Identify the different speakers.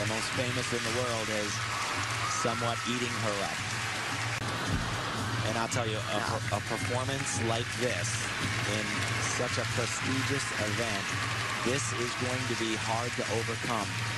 Speaker 1: the most famous in the world, is somewhat eating her up. And I'll tell you, a, a performance like this in such a prestigious event, this is going to be hard to overcome.